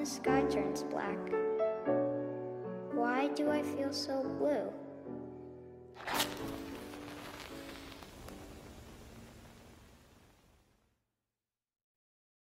the sky turns black. Why do I feel so blue?